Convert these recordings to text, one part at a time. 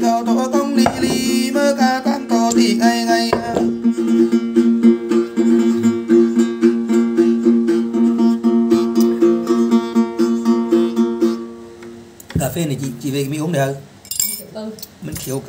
thao thổ công đi li mơ ca cam thọ thì ngay ngay cà phê này chị chị về mình uống được không? Ừ. mình kiểu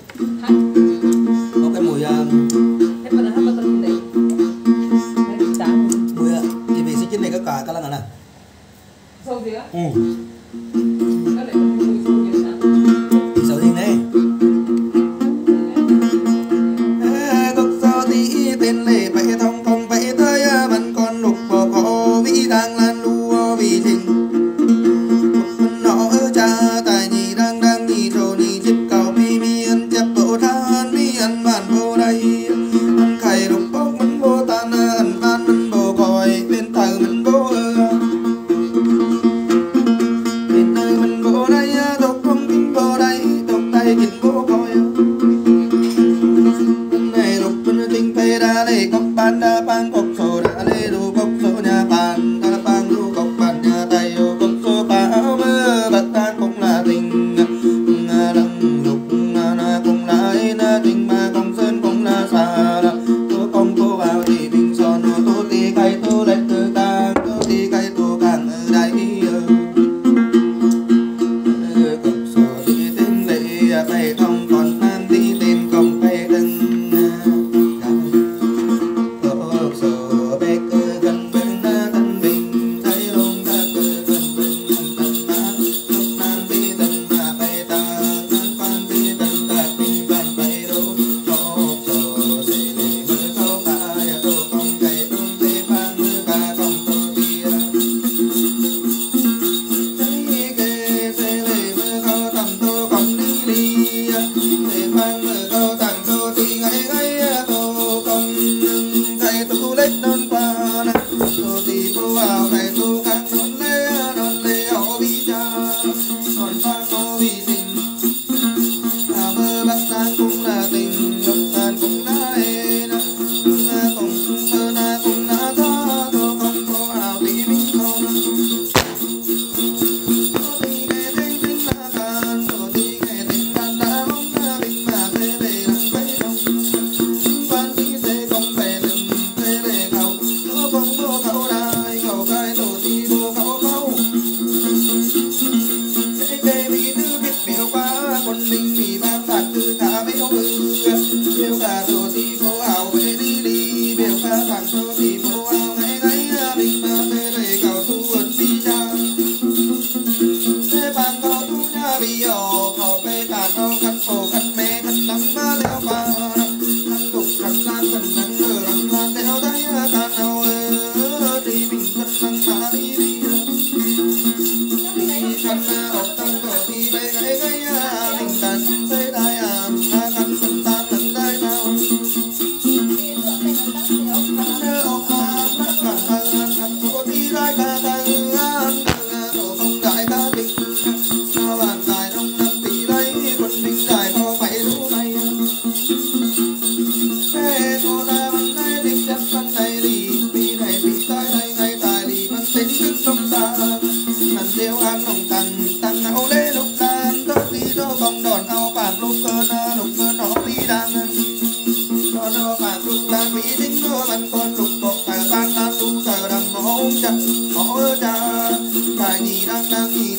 下，好的，把你当男。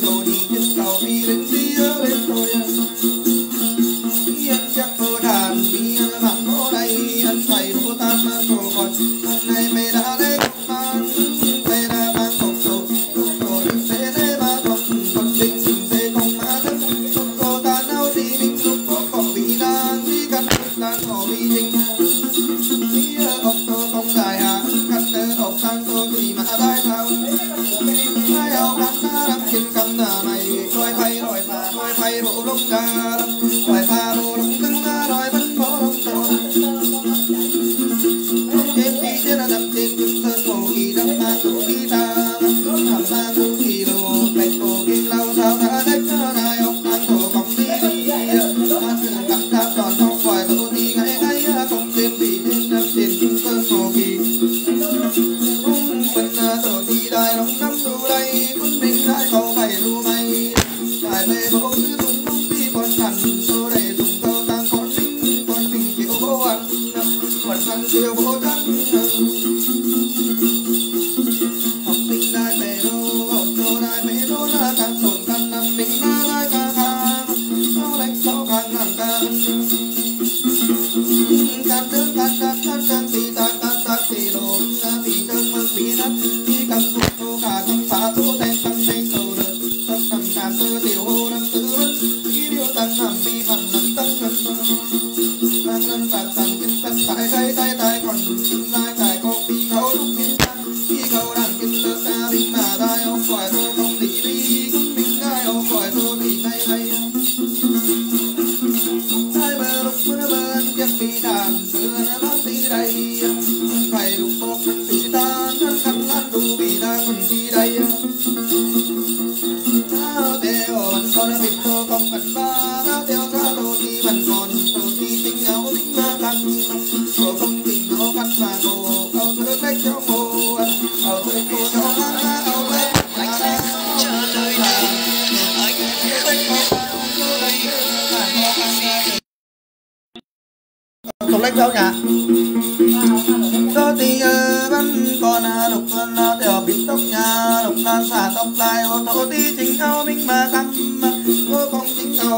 Hallelujah.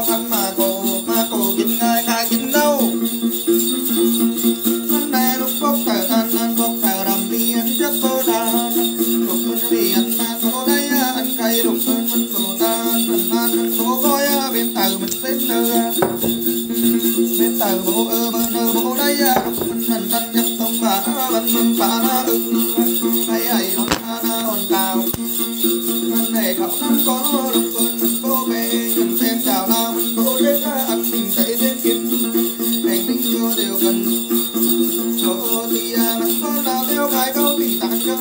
no.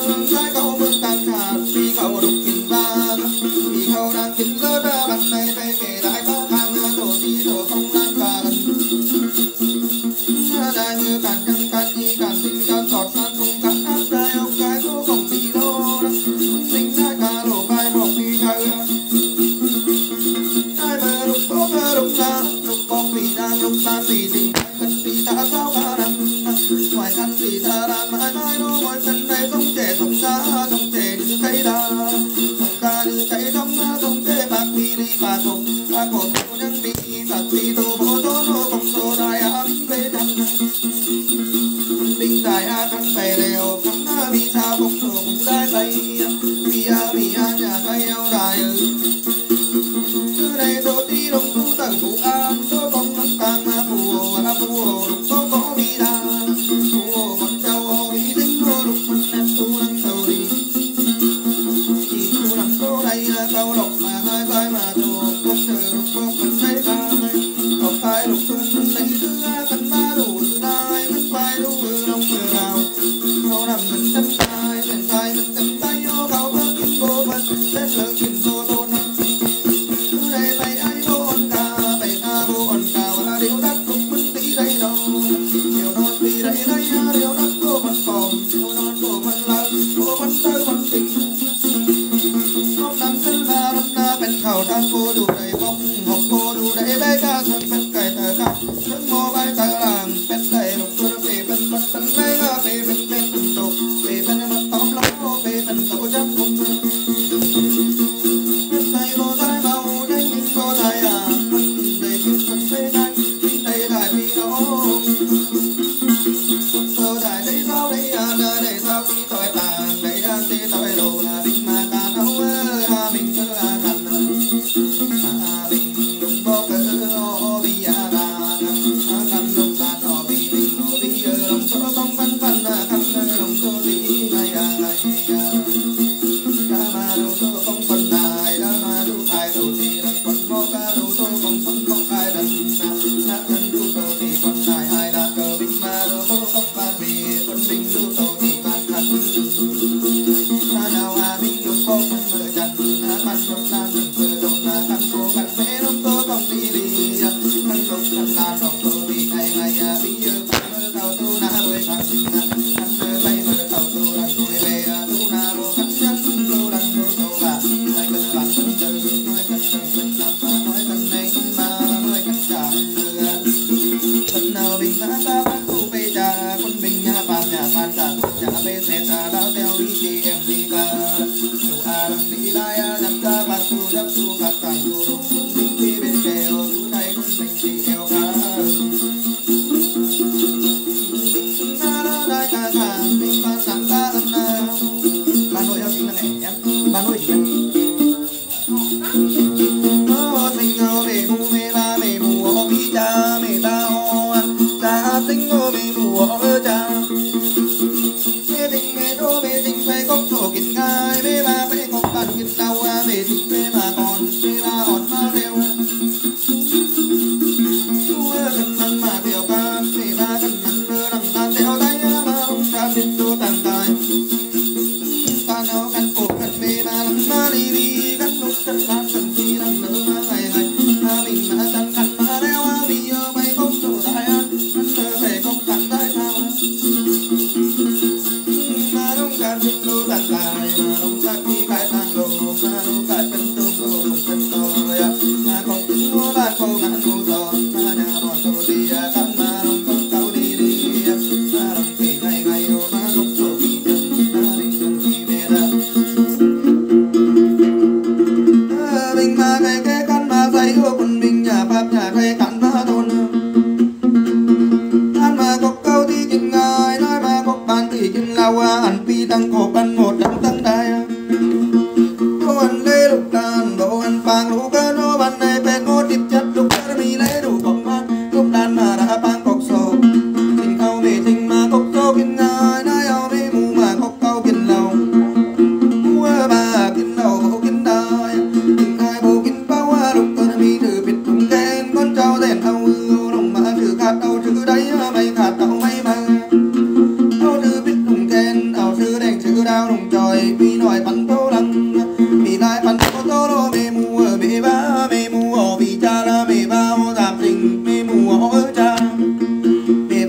like a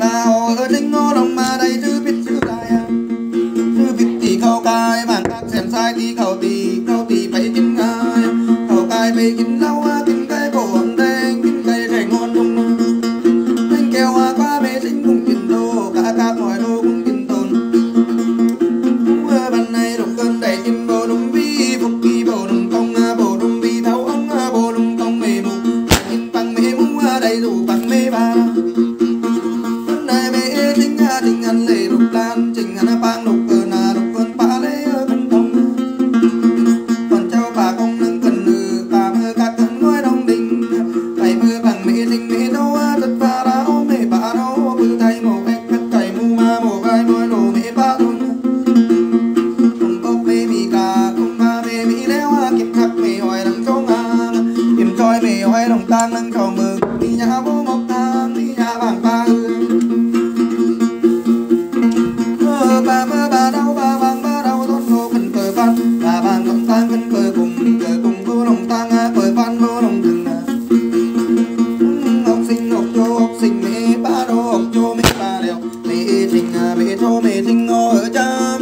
nào ở trên ngô đồng mà đây chứ biết chữ đại chứ biết thì câu cái bản các xem sai thì cầu mê tình ngồi ta